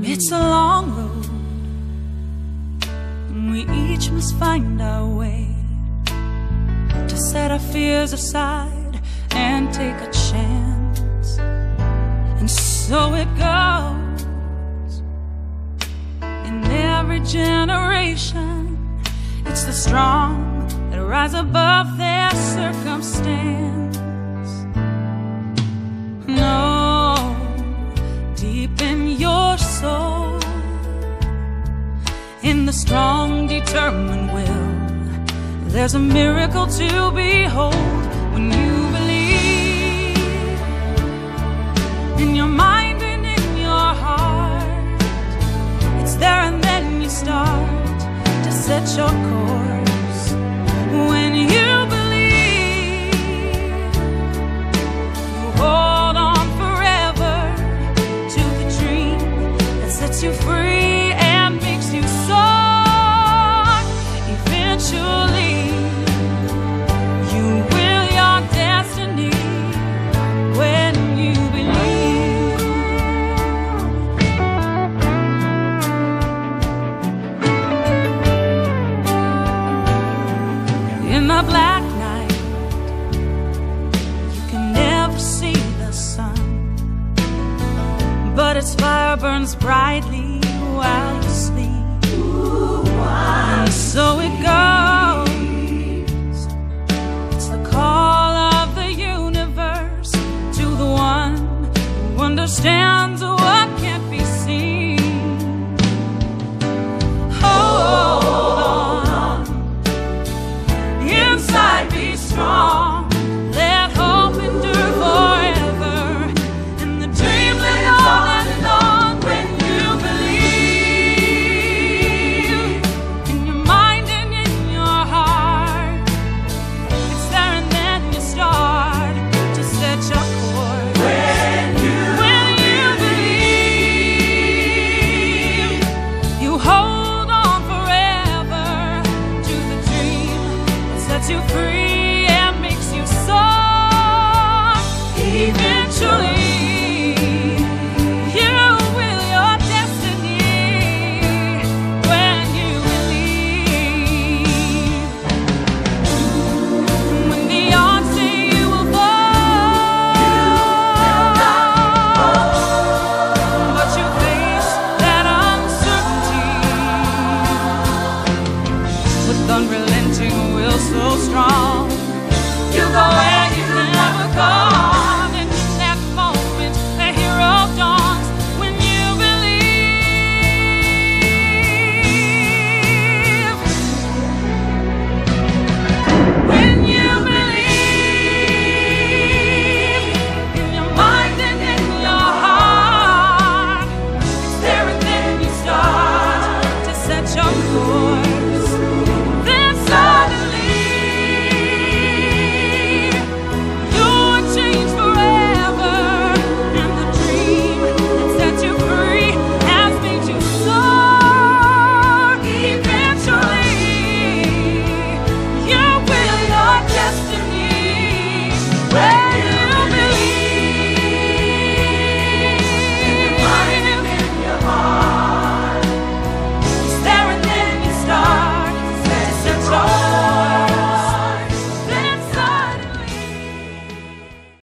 It's a long road, and we each must find our way to set our fears aside and take a chance. And so it goes in every generation. It's the strong that rise above their circumstance. In the strong, determined will, there's a miracle to behold when you believe in your mind and in your heart. It's there and then you start to set your course burns brightly while you sleep. Ooh, and so it goes. It's the call of the universe to the one who understands. sets you free and makes you soar eventually.